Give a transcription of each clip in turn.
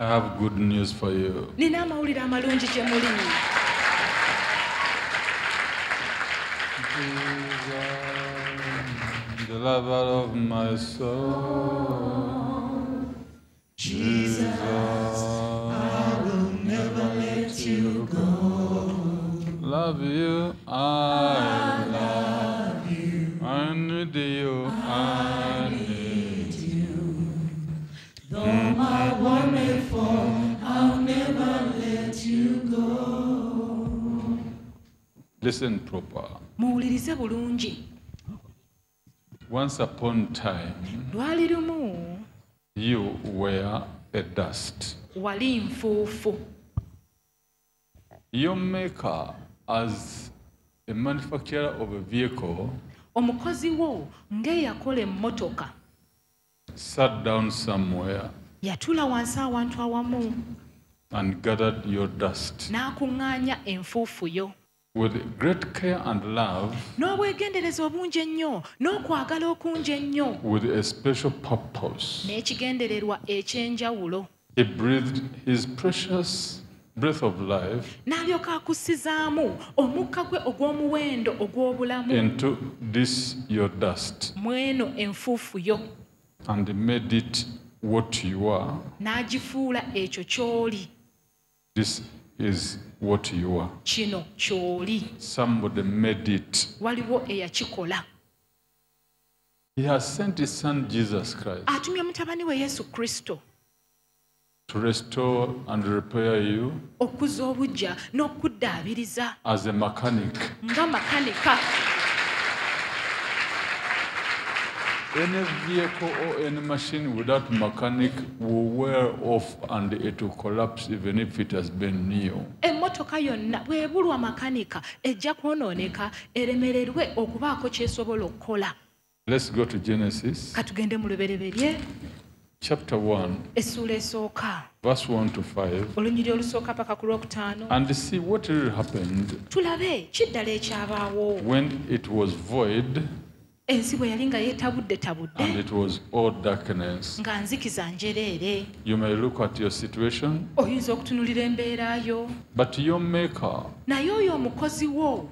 I have good news for you. nina amawulire amalungi gye muli Jesus, the lover of my soul. Jesus, I will never let you go. Love you, I love you. I need you, I Listen proper. muwulirize bulungi Once upon time, lwali lumu you were a dust. wali nfuufu Your maker, as a manufacturer of a vehicle, omukozi wo ng'eyakola emmotoka sat down somewhere yatula wansi awantu awamu and gathered your dust. n'akuŋŋaanya enfuufu yo With great care and love, n'obwegendereza obungi ennyo n'okwagala okungi ennyo. with a special purpose, n'ekigendererwa eky'enjawulo. He breathed his precious breath of life n'alyoka akussizaamu omukka gwe ogw'omuwendo ogw'obulamu. into this your dust mu eno enfuufu yo. and made it what you are. n'agifuula ekyo ky'oli. This is what you are. kino ky'oli Somebody made it. waliwo eyakikola He has sent his son Jesus Christ atumye mutabani we yesu kristo to restore and repair you okuzza obujja n'okuddaabiriza as a mechanic. nga makanika Any vehicle or any machine without mechanic will wear off and it will collapse even if it has been new. emmotoka yonna bw'ebulwa makanika ejja kwonooneka eremererwe okubaako ky'esobola okukola. Let's go to Genesis katugende mu lubereberye. Chapter 1, essuula esooka. verse 1 to 5, olunyiri olusooka paka ku lwokutaano. And see what really happened tulabe kiddala ekyabaawo. when it was void ensi bwe yali nga yeetabuddetabudde nga nzikiza njereere. Oyinza okutunulira embeera yo. Naye oyo omukozi wo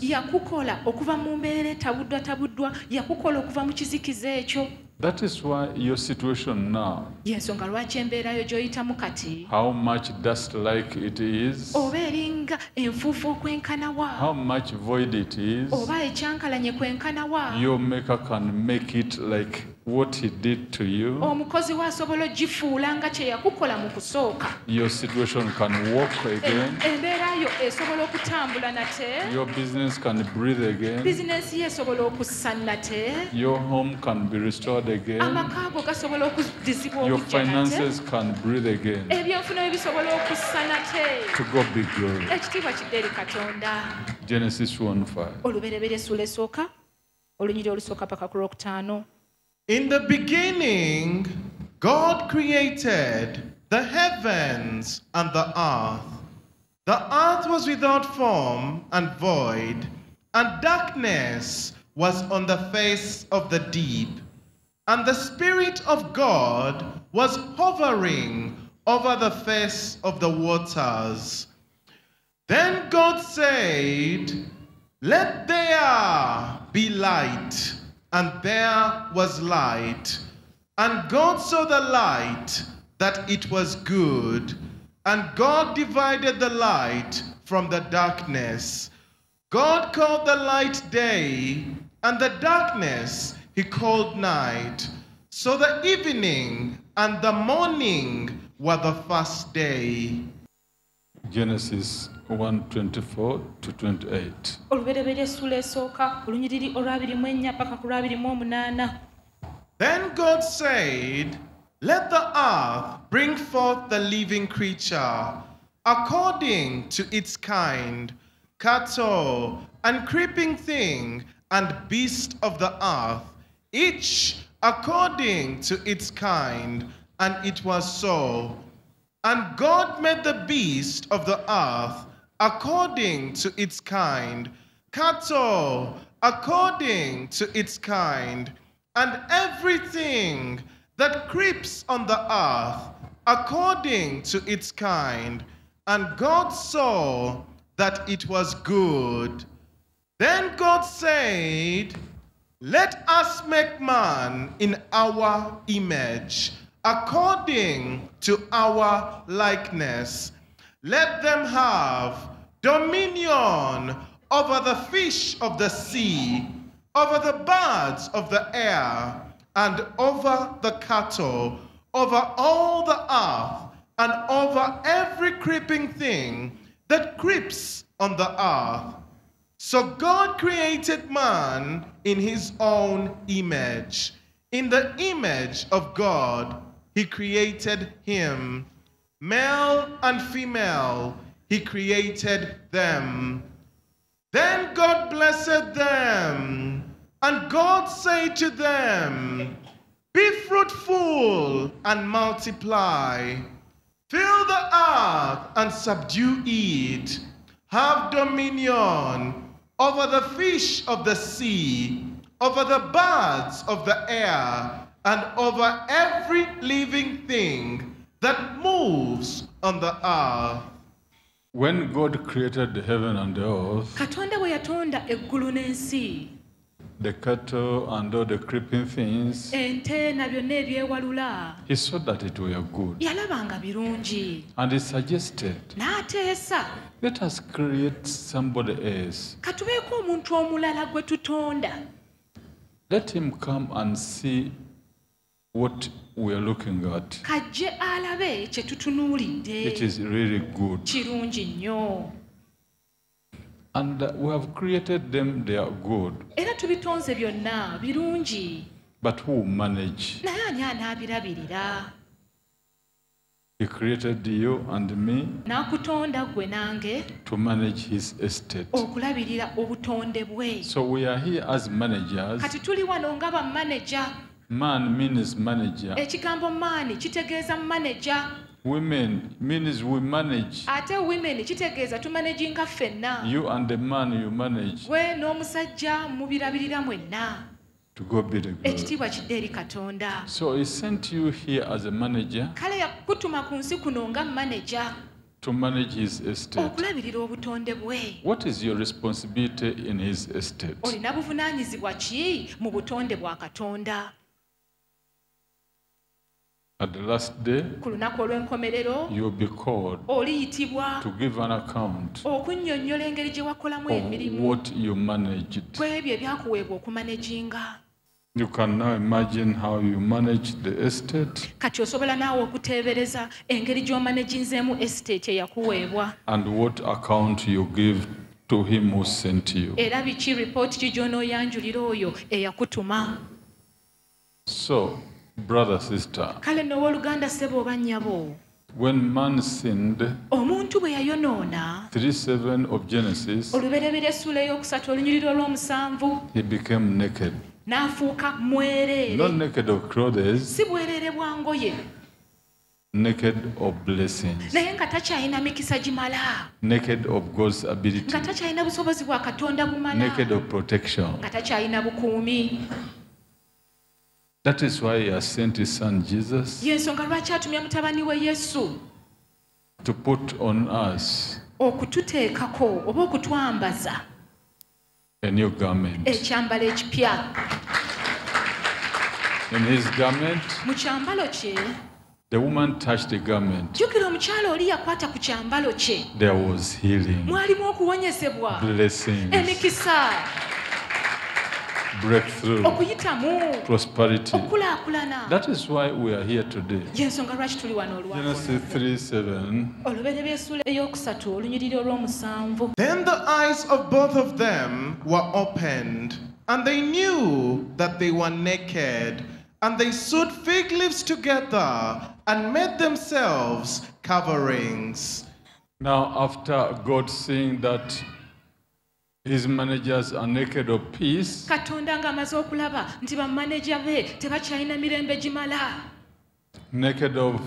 yakukola okuva mu mbeera etabuddwatabuddwa yakukola okuva mu kizikiza ekyo. That is why your situation now, yensonga lwaki embeera yo gy'oyitamu kati? how much dust like it is, oba eringa enfuufu okwenkanawa how much void it is, oba ekyankalanye kwenkanawa your maker can make it like what he did to you. omukozi we asobola ogifuula nga kye yakukola mu kusooka Your situation can walk again. embeera yo esobola okutambula nate Your business can breathe again. bizinensi ye esobola okussa nate Your home can be restored again. amaka go gasobola okuddizibwa Your finances can breathe again. ebyenfuna byo bisobola okussa nate To God be glory. ekitiibwa kidde eri katonda Genesis 1 5. olubereberye essuula esooka olunyiri olusooka paka ku lwokutaano In the beginning, God created the heavens and the earth. The earth was without form and void, and darkness was on the face of the deep. And the Spirit of God was hovering over the face of the waters. Then God said, Let there be light. And there was light. And God saw the light, that it was good. And God divided the light from the darkness. God called the light day, and the darkness he called night. So the evening and the morning were the first day. Genesis 1 24 to 28. olubereberye essuula esooka olunyiriri olwabirimu ennya paka ku lwabirimu omunaana Then God said, Let the earth bring forth the living creature according to its kind, cattle and creeping thing and beast of the earth, each according to its kind. And it was so. And God made the beast of the earth according to its kind, cattle according to its kind, and everything that creeps on the earth according to its kind. And God saw that it was good. Then God said, Let us make man in our image, according to our likeness. Let them have dominion over the fish of the sea, over the birds of the air, and over the cattle, over all the earth, and over every creeping thing that creeps on the earth. So God created man in his own image. In the image of God, he created him. Male and female, he created them. Then God blessed them, and God said to them, Be fruitful and multiply, fill the earth and subdue it, have dominion over the fish of the sea, over the birds of the air, and over every living thing that moves on the earth. When God created the heaven and the earth, katonda bwe yatonda eggulu n'ensi the cattle and all the creeping things, ente na byonna ebyewalula he saw that it were good. yalaba nga birungi And he suggested, n'ateesa let us create somebody else. katubeeko omuntu omulala gwe tutonda Let him come and see what we are looking at. kajje alabe kye tutunuulidde It is really good. kirungi nnyo And uh, we have created them, they are good. era tubitonze byonna birungi But who manage? naye ani anaabirabirira He created you and me n'akutonda gwe nange to manage his estate. okulabirira obutonde bwe So we are here as managers. kati tuli wano nga bamaneja Man means manager. ekigambo maani kitegeeza maneja Women means we manage. ate women kitegeeza tumaneginga ffenna You and the man you manage gwe n'omusajja mubirabirira mwenna to go be the God. ekitiibwa kidde eri katonda So he sent you here as a manager kale yakutuma ku nsi kuno nga maneja to manage his estate. okulabirira obutonde bwe What is your responsibility in his estate? olina buvunaanyizibwa ki mu butonde bwa katonda At the last day, ku lunaku olw'enkomerero you'll be called oliyitibwa to give an account okunnyonnyola engeri gye wakolamu of emirimu. what you managed. ku ebyo ebyakuweebwa okumaneginga You can now imagine how you manage the estate. Kati osobola naawe okuteebereza engeri gy'omaneginzeemu esiteeti eyakuweebwa. And what account you give to him who sent you. era biki ripooti ki gy'onooyanjulira oyo eyakutuma. So, brother, sister, kale nno owooluganda ssebo oba nnyabo? When man sinned, omuntu bwe yayonoona 3 7 of Genesis, olubereberye essuula ey'okusatu olunyiriri olw'omusanvu he became naked. n'afuuka mwereere. Not naked of clothes, si bwereere bwa ngoye. naked of blessings, naye nga takyalina mikisa gimala. Naked of God's ability, nga takyalina busobozi bwa katonda bumala. Naked of protection. nga takyalina bukuumi That is why he has sent his son Jesus y'ensonga lwaki atumya mutabani we yesu? to put on us okututeekako oba okutwambaza a new garment. ekyambalo ekipya. In his garment, mu kyambalo kye the woman touched the garment. jjukira omukyala oli yakwata ku kyambalo kye. There was healing, mwalimu okuwonyezebwa blessings, emikisa breakthrough, prosperity. That is why we are here today. y'ensonga lwaki tuli wano olwa Genesis 3 7. olubeere by'essuula ey'okusatu olunyiriri olw'omusanvu Then the eyes of both of them were opened, and they knew that they were naked. And they sewed fig leaves together and made themselves coverings. Now, after God seeing that his managers are naked of peace, katonda ng'amaze okulaba nti bamaneja be tebakyalina mirembe gimala. Naked of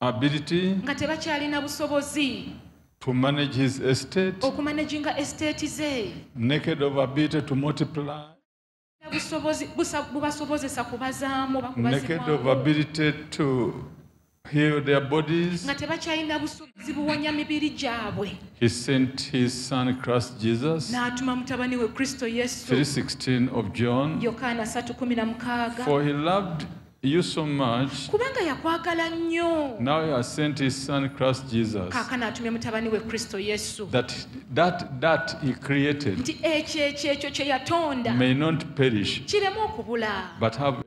ability nga tebakyalina busobozi to manage his estate, okumaneginga esiteeti ze. Naked of ability to multiply, busobozi- bubasobozesa kubazaamu naked of bakubazibwamu ability to heal their bodies, nga tebakyalina busobozi buwonya mibiri gyabwe. He sent his son Christ Jesus. n'atuma mutabani we kristo yesu. 3:16 of John. yokaana 3:16 For he loved you so much, kubanga yakwagala nnyo. Now he has sent his son Christ Jesus. atumye mutabani we kristo yesu. That that that he created nti ekyo ekyo ekyo kye yatonda. may not perish, kireme okubula. but have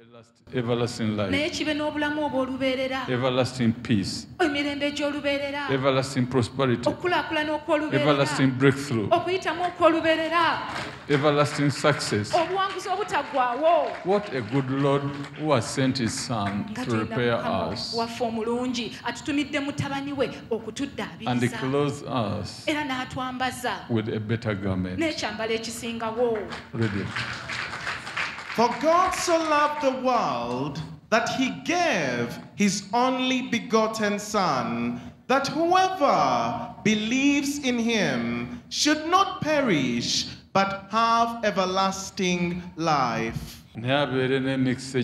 everlasting life, naye kibe n'obulamu obw'olubeerera. Everlasting peace, emirembe egy'olubeerera. Everlasting prosperity, okukulaakulana okw'olubeerera everlasting breakthrough, okuyitamu okw'olubeerera. Everlasting success. obuwanguzi obutaggwaawo. What a good Lord who has sent his son to repair mukama us. waffe omulungi. Atutumidde mutabani we and okutuddaabiriza clothe us era n'atwambaza. with a better garment. n'ekyambalo ekisingawo. Read it. For God so loved the world that he gave his only begotten Son, that whoever believes in him should not perish, but have everlasting life. naye abeere n'emikisa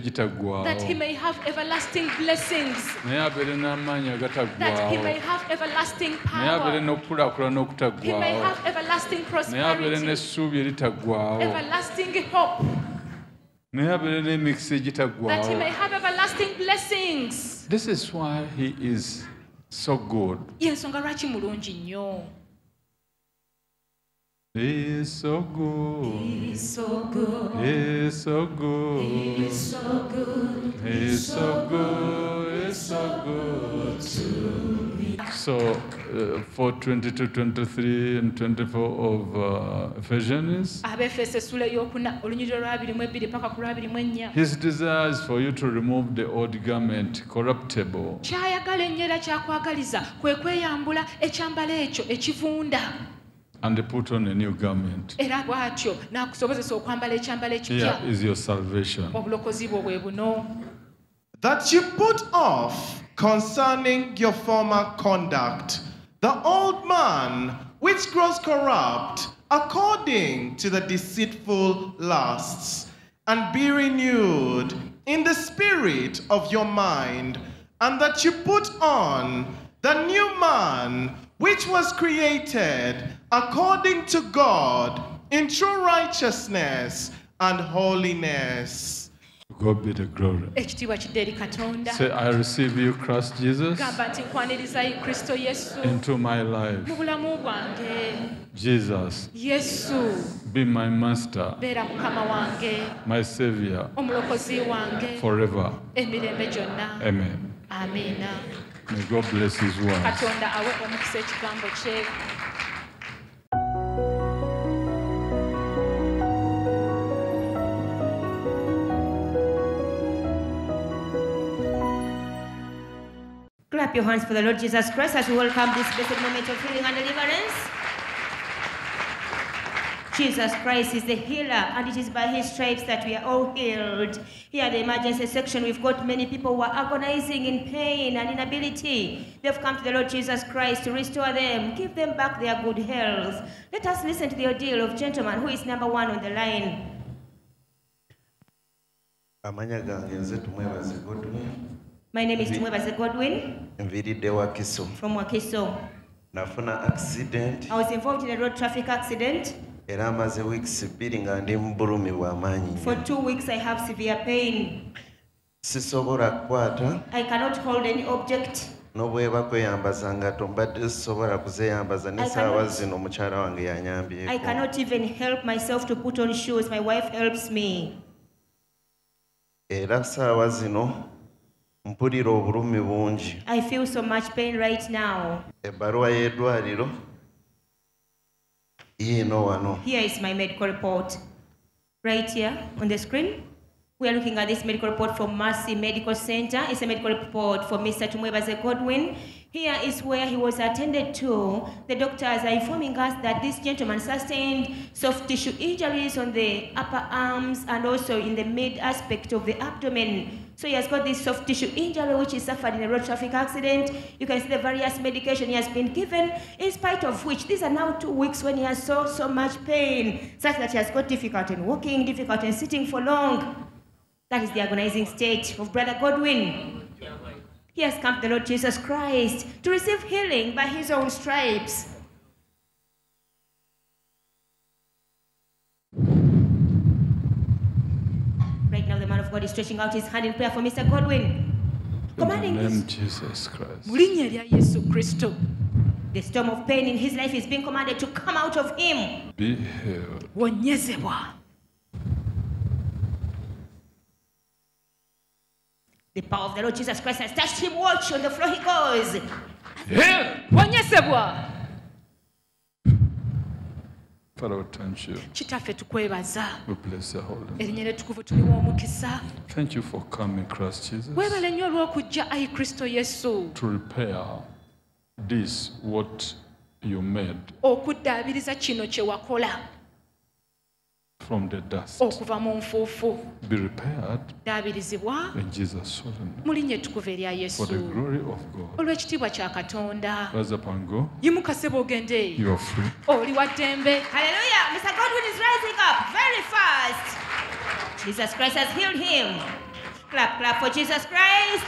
that he may have everlasting blessings. Naye abeere n'amaanyi that he may agataggwaawo have everlasting naye abeere power n'okukulaakulana he may okutaggwaawo have everlasting naye abeere prosperity n'essuubi eritaggwaawo everlasting hope naye abeere n'emikisa that he may have everlasting blessings. This is why he is so good. Yensonga lwaki mulungi nnyo? He is so good. He's so good. he is so good. He's so good. He's so good, he's so good. So, uh, for 22, 23, and 24 of uh, Ephesians, his desire is for you to remove the old garment, corruptible, kyayagala ennyo era kyakwagaliza kwe kweyambula ekyambalo ekyo ekivunda. And put on a new garment. era bw'atyo n'akusobozesa okwambala ekyambalo ekipya. Here is your salvation. obulokozi bwo bwe buno. That you put off concerning your former conduct the old man which grows corrupt according to the deceitful lusts, and be renewed in the spirit of your mind, and that you put on the new man which was created according to God in true righteousness and holiness. God be the glory. ekitiibwa kidde eri katonda Say, I receive you, Christ Jesus, gamba nti nkwaniriza kristo yesu into my life. bulamu bwange Jesus, yesu be my master, beera mukama wange my savior, omulokozi wange forever. emirembe gyonna Amen. amiina May God bless His word. katonda awe omukisa ekigambo kye Clap your hands for the Lord Jesus Christ as we welcome this blessed moment of healing and deliverance. Jesus Christ is the healer, and it is by his stripes that we are all healed. Here at the emergency section, we've got many people who are agonizing in pain and inability. They've come to the Lord Jesus Christ to restore them, give them back their good health. Let us listen to the ordeal of gentleman who is number one on the line. My name is Tumwebaze Godwin wakiso from Wakiso. nafuna accident I was involved in a road traffic accident. era amaze weeks bbiri nga ndi mu bulumi bw'amaanyi For two weeks, I have severe pain. sisobola kukwata I cannot hold any object. n'obweba kweyambaza nga tombadde sisobola kuzeyambaza n'essaawa I cannot- zino mukyala wange I yanyambyeko cannot even help myself to put on shoes. My wife helps me. era saawa zino mpulira obulumi bungi I feel so much pain right now. ebbaluwa y'eddwaliro yiino wano Here is my medical report. Right here on the screen. We are looking at this medical report from Mercy Medical Center. It's a medical report for Mr. Tumwebaze Godwin. Here is where he was attended to. The doctors are informing us that this gentleman sustained soft tissue injuries on the upper arms and also in the mid aspect of the abdomen. So he has got this soft tissue injury which he suffered in a road traffic accident. You can see the various medication he has been given, in spite of which these are now two weeks when he has so so much pain, such that he has got difficulty in walking, difficulty in sitting for long. That is the agonizing state of Brother Godwin. He has come to the Lord Jesus Christ to receive healing by his own stripes. Right now, the man of God is stretching out his hand in prayer for Mr. Godwin, In the commanding name this, of Jesus Christ. mu linnya erya yesu kristo the storm of pain in his life is being commanded to come out of him. Be healed. wonyezebwa The power of the Lord Jesus Christ has touched him. Watch on the floor he goes. Healed. wonyezebwa Father, we thank you. kitaffe tukwebaza. We bless your holy name. erinnya ly'ettukuvu tuliwa omukisa. Thank you for coming, Christ Jesus, weebale nnyo olw'okujja ayi kristo yesu. To repair this, what you made. Okuddaabiriza kino kye wakola from the dust. okuva mu nfuufu Be repaired ddaabirizibwa in Jesus' name. mu linnya ettukuvu erya For yesu the glory of God. olw'ekitiibwa kya katonda Rise up and go. yimuka ssebo ogende You are free. oli wa ddembe Hallelujah. Mr. Godwin is rising up very fast. Jesus Christ has healed him. Clap, clap for Jesus Christ.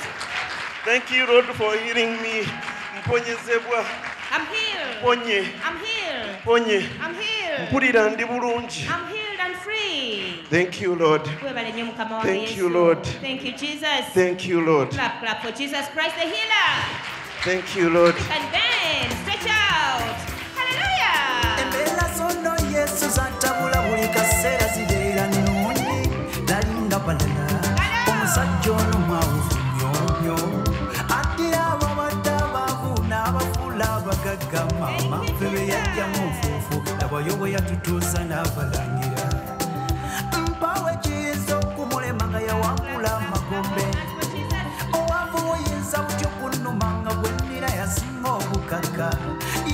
Thank you, Lord, for healing me. Mponyezebwa, I'm healed. ponye, I'm healed. ponye. I'm healed. Mpulira ndi bulungi. I'm healed. Thank you, Lord. Weebale nnyo mukama wange Thank you, Lord. Thank you, Jesus. Thank you, Lord. Clap, clap for Jesus Christ, the healer. Thank you, Lord. And bend, stretch out. Hallelujah. embeera zonna yesu zantabula buli kaseera zibeera nnungi nalinga balala omusajja ono mwawufu nnyo nnyo yekka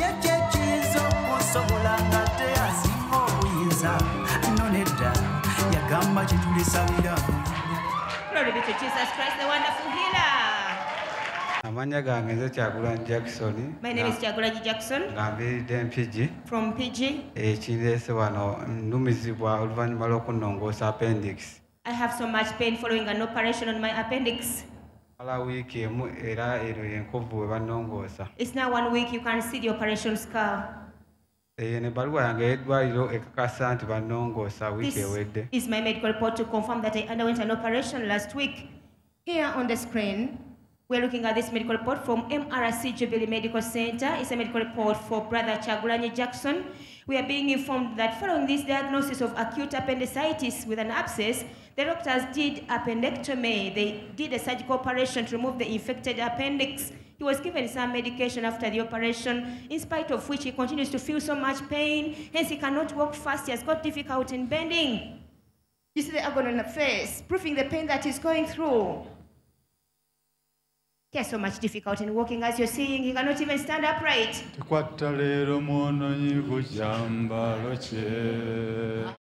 yekyo ekiyinza okunsobola nga teyasinga obuyinza. Nonedda yagamba kyetulisabira amanya gange nze kyagulanyi jackson nga mbiridde empigi ekindeese wano ndumizibwa oluvannyuma lw'okunnongoosa appendix. I have so much pain following an operation on my appendix. Mala wiiki emu era eno yenkovu we bannongoosa It's now one week, you can see the operation scar. eyo ne yange ey'eddwaliro ekakasa nti bannongoosa wiiki This ewedde is my medical report to confirm that I underwent an operation last week. Here on the screen, we're looking at this medical report from MRC Jubilee Medical Center. It's a medical report for Brother Kyagulanyi Jackson. We are being informed that following this diagnosis of acute appendicitis with an abscess, the doctors did appendectomy. They did a surgical operation to remove the infected appendix. He was given some medication after the operation, in spite of which he continues to feel so much pain, hence he cannot walk fast. He has got difficulty in bending. You see the agony on the face, proving the pain that he's going through. He has so much difficulty in walking, as you're seeing. He cannot even stand upright. Tukwatta leero mwonoonyi ku kyambalo kye.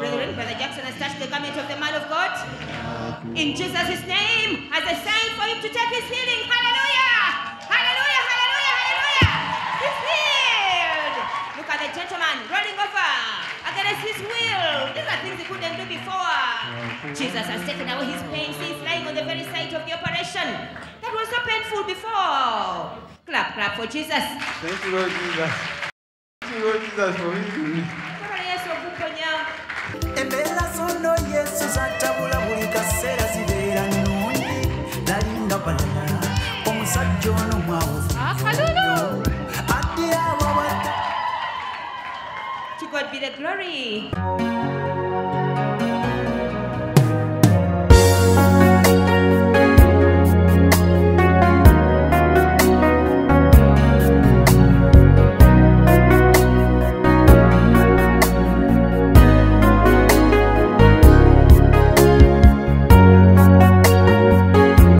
Brethren, Brother Jackson has touched the garment of the man of God. In Jesus' name, as a sign for him to take his healing. Hallelujah! Hallelujah! Hallelujah! Hallelujah! He's healed. Look at the gentleman rolling over against his will. These are things he couldn't do before. Jesus has taken away his pain since lying on the very site of the operation. That was so painful before. Clap, clap for Jesus. Thank you, Lord Jesus. Thank you, Lord Jesus, for healing be the glory.